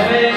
아멘.